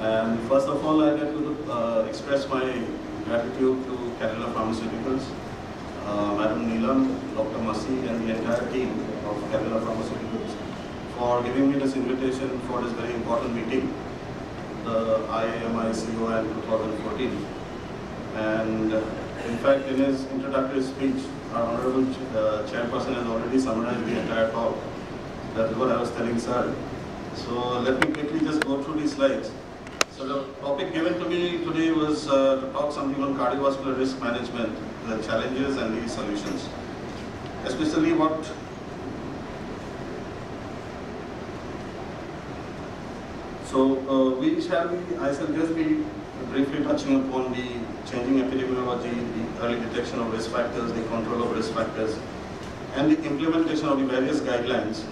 And first of all, I'd like to uh, express my gratitude to Cadila Pharmaceuticals, uh, Madam Neelam, Dr. Masi, and the entire team of Cadila Pharmaceuticals for giving me this invitation for this very important meeting, the IAMICON 2014. And uh, in fact, in his introductory speech, our Honorable uh, Chairperson has already summarized the entire talk. That is what I was telling sir. So let me quickly just go through these slides. So the topic given to me today was uh, to talk something on cardiovascular risk management, the challenges and the solutions. Especially what So uh, we shall be, I shall just be briefly touching upon the changing epidemiology, the early detection of risk factors, the control of risk factors, and the implementation of the various guidelines.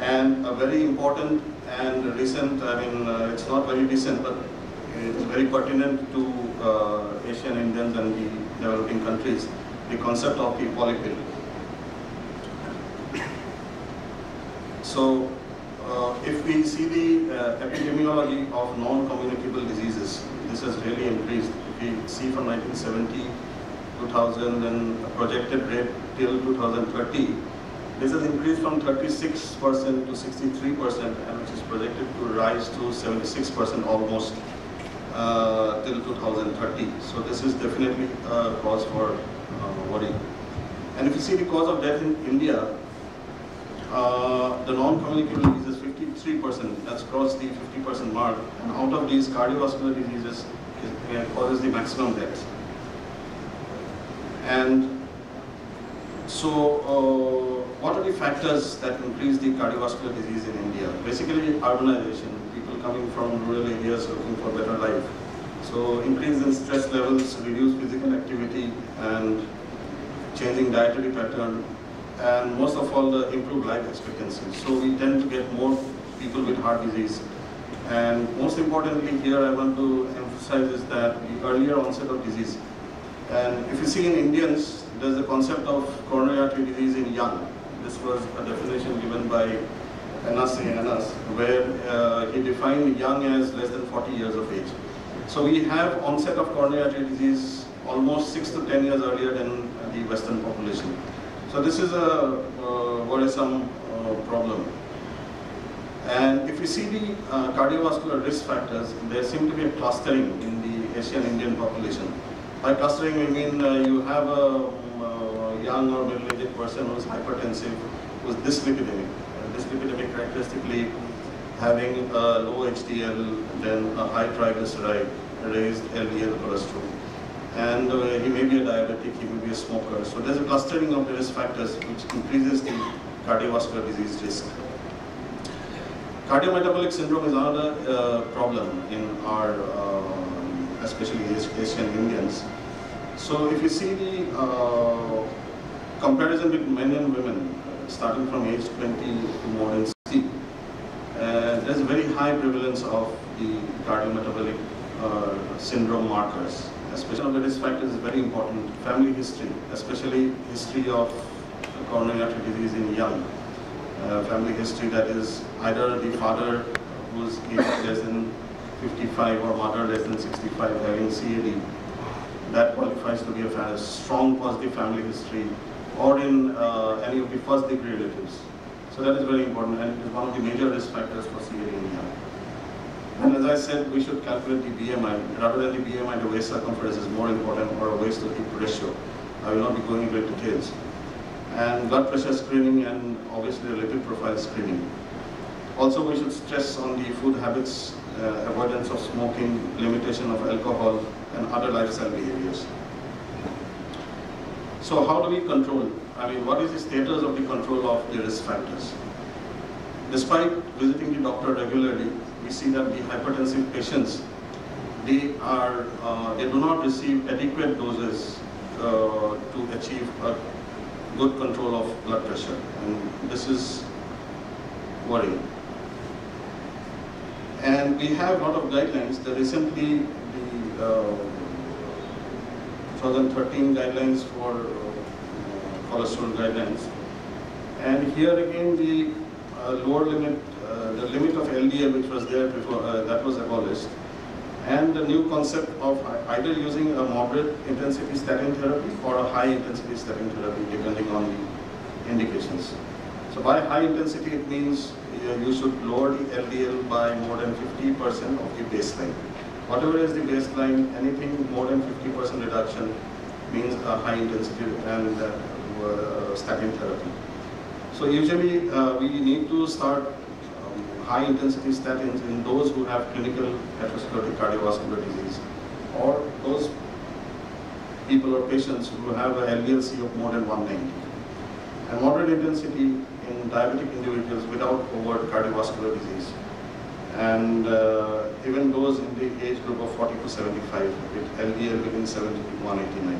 And a very important and recent, I mean, uh, it's not very recent, but it's very pertinent to uh, Asian Indians and the developing countries, the concept of the polypill. So uh, if we see the uh, epidemiology of non-communicable diseases, this has really increased. If we see from 1970, 2000 and projected rate till 2030, this has increased from 36% to 63% and which is projected to rise to 76% almost uh, till 2030. So this is definitely a cause for uh, worry. And if you see the cause of death in India, uh, the non-communicable diseases 53%, that's crossed the 50% mark, and out of these cardiovascular diseases is, uh, causes the maximum deaths. And so, uh, what are the factors that increase the cardiovascular disease in India? Basically, urbanization, people coming from rural areas looking for better life. So, increase in stress levels, reduced physical activity, and changing dietary pattern, and most of all the improved life expectancy. So we tend to get more people with heart disease. And most importantly here I want to emphasize is that the earlier onset of disease. And if you see in Indians, there's the concept of coronary artery disease in young. This was a definition given by Enas Enas, where uh, he defined young as less than 40 years of age. So we have onset of coronary artery disease almost 6 to 10 years earlier than the Western population. So this is a uh, worrisome uh, problem. And if you see the uh, cardiovascular risk factors, there seem to be a clustering in the Asian Indian population. By clustering, we mean uh, you have a young or middle-aged person who is hypertensive, who is dyslipidemic. Uh, dyslipidemic characteristically having a low HDL, then a high triglyceride, raised LDL cholesterol and uh, he may be a diabetic, he may be a smoker. So there's a clustering of the risk factors which increases the cardiovascular disease risk. Cardiometabolic syndrome is another uh, problem in our, uh, especially Asian Indians. So if you see the uh, comparison with men and women, starting from age 20 to more than 60, uh, there's a very high prevalence of the cardiometabolic uh, syndrome markers especially the risk factors is very important. Family history, especially history of coronary artery disease in young. Uh, family history that is either the father who's less than 55 or mother less than 65 having CAD. That qualifies to be a strong positive family history or in uh, any of the first degree relatives. So that is very important and it is one of the major risk factors for young. And as I said, we should calculate the BMI. Rather than the BMI, the waist circumference is more important or a waist to hip ratio. I will not be going into details. And blood pressure screening and obviously lipid profile screening. Also, we should stress on the food habits, uh, avoidance of smoking, limitation of alcohol, and other lifestyle behaviors. So how do we control? I mean, what is the status of the control of the risk factors? Despite visiting the doctor regularly, we see that the hypertensive patients, they are, uh, they do not receive adequate doses uh, to achieve a good control of blood pressure. And this is worrying. And we have a lot of guidelines. The recently, the uh, 2013 guidelines for uh, cholesterol guidelines. And here again, the uh, lower limit uh, the limit of LDL which was there before, uh, that was abolished. and the new concept of either using a moderate intensity statin therapy or a high intensity statin therapy depending on the indications. So by high intensity it means uh, you should lower the LDL by more than 50% of the baseline. Whatever is the baseline, anything more than 50% reduction means a high intensity and uh, uh, statin therapy. So usually uh, we need to start um, high intensity statins in those who have clinical atherosclerotic cardiovascular disease or those people or patients who have a LDL-C of more than 190. And moderate intensity in diabetic individuals without overt cardiovascular disease. And uh, even those in the age group of 40 to 75 with LDL between 70 to 189.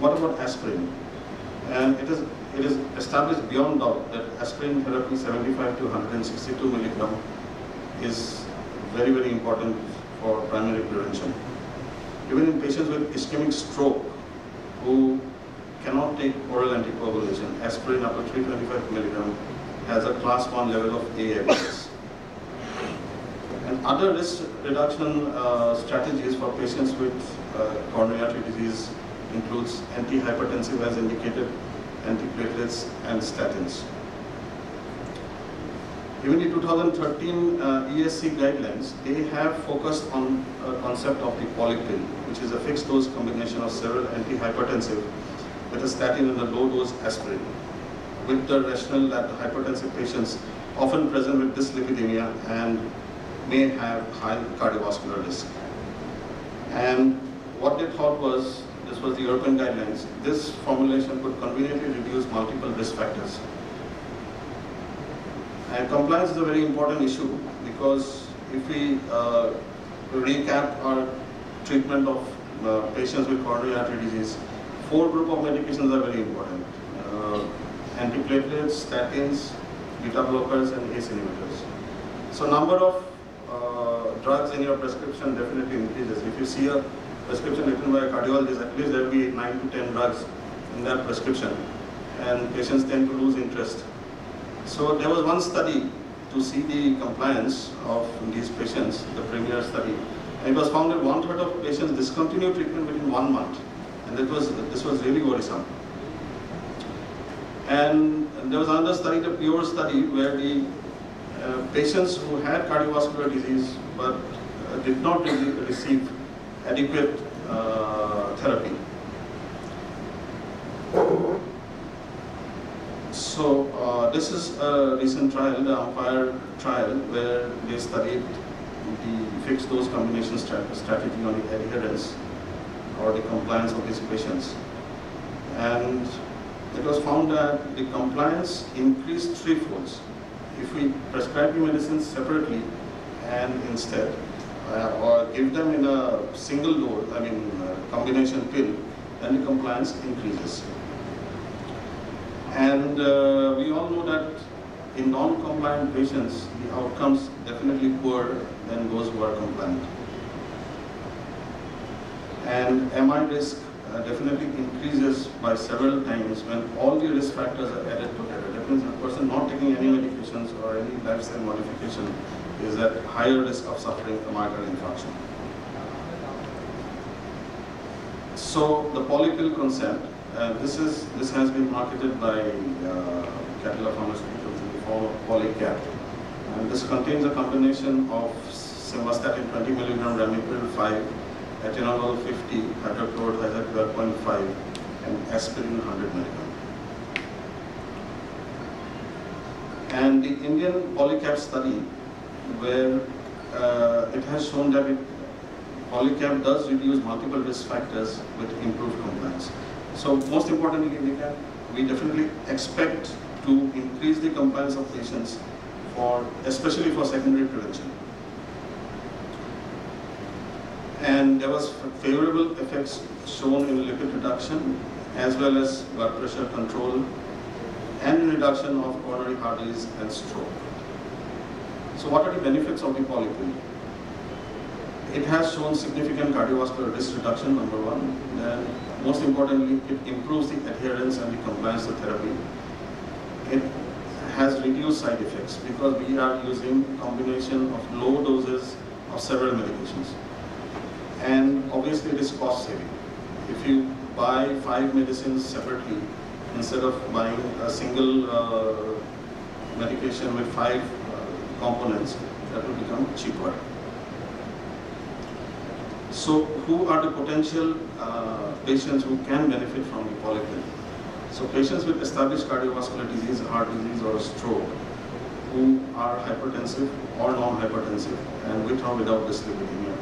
What about aspirin? And it is, it is established beyond doubt that aspirin therapy 75 to 162 milligram is very, very important for primary prevention. Even in patients with ischemic stroke who cannot take oral anticoagulation, aspirin up to 325 milligram has a class 1 level of A. Other risk reduction uh, strategies for patients with uh, coronary artery disease includes antihypertensive as indicated, antiplatelets and statins. Even the 2013 uh, ESC guidelines, they have focused on a concept of the polypill, which is a fixed dose combination of several antihypertensive with a statin and a low dose aspirin, with the rationale that hypertensive patients often present with dyslipidemia and may have high cardiovascular risk. And what they thought was this was the European guidelines, this formulation could conveniently reduce multiple risk factors. And compliance is a very important issue because if we uh, recap our treatment of uh, patients with coronary artery disease, four group of medications are very important. Uh, antiplatelets, statins, beta blockers and ACE inhibitors. So number of drugs in your prescription definitely increases. If you see a prescription written by a cardiologist, at least there will be 9 to 10 drugs in that prescription and patients tend to lose interest. So there was one study to see the compliance of these patients, the premier study, and it was found that one third of patients discontinued treatment within one month, and that was this was really worrisome. And there was another study, the PURE study, where the uh, patients who had cardiovascular disease but uh, did not receive adequate uh, therapy. So uh, this is a recent trial, the Umpire trial, where they studied the fixed dose combination strategy on the adherence or the compliance of these patients. And it was found that the compliance increased threefold. if we prescribe the medicines separately and instead uh, or give them in a single dose, I mean uh, combination pill, then the compliance increases. And uh, we all know that in non-compliant patients, the outcomes definitely poorer than those who are compliant. And MI risk uh, definitely increases by several times when all the risk factors are added together. That means a person not taking any medications or any lifestyle modification is at higher risk of suffering a myocardial infarction. So the polypill concept, uh, this is this has been marketed by uh, Cadila Pharmaceuticals Polycap. And this contains a combination of simvastatin 20 milligram, ramipril 5, atenolol 50, hydrochlorothiazide 12.5, and aspirin 100 milligram. And the Indian Polycap study where uh, it has shown that it, Polycap does reduce multiple risk factors with improved compliance. So most importantly, we definitely expect to increase the compliance of patients for, especially for secondary prevention. And there was favorable effects shown in lipid reduction as well as blood pressure control and reduction of coronary heart disease and stroke. So what are the benefits of the polypill? It has shown significant cardiovascular risk reduction, number one. Then, most importantly, it improves the adherence and the compliance to therapy. It has reduced side effects because we are using combination of low doses of several medications. And obviously it is cost saving. If you buy five medicines separately, instead of buying a single uh, medication with five components, that will become cheaper. So who are the potential uh, patients who can benefit from the polypill? So patients with established cardiovascular disease, heart disease or stroke who are hypertensive or non-hypertensive and with or without dyslipidemia.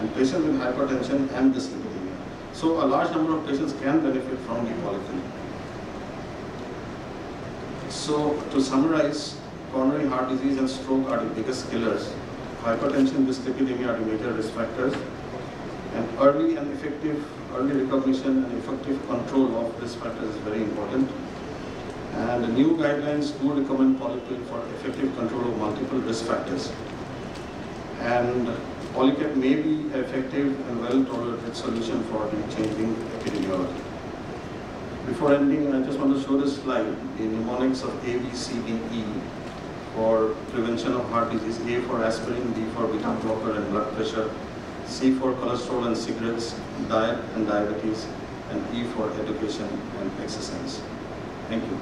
And patients with hypertension and dyslipidemia. So a large number of patients can benefit from the polypill. So to summarize, coronary heart disease and stroke are the biggest killers. Hypertension, dyslipidemia are the major risk factors. And early and effective, early recognition and effective control of risk factors is very important. And the new guidelines do recommend polypill for effective control of multiple risk factors. And Polycap may be effective and well-tolerated solution for the changing epidemiology. Before ending, I just want to show this slide, the mnemonics of A, B, C, D, E for prevention of heart disease, A for aspirin, B for beta blocker and blood pressure, C for cholesterol and cigarettes, diet and diabetes, and E for education and exercise. Thank you.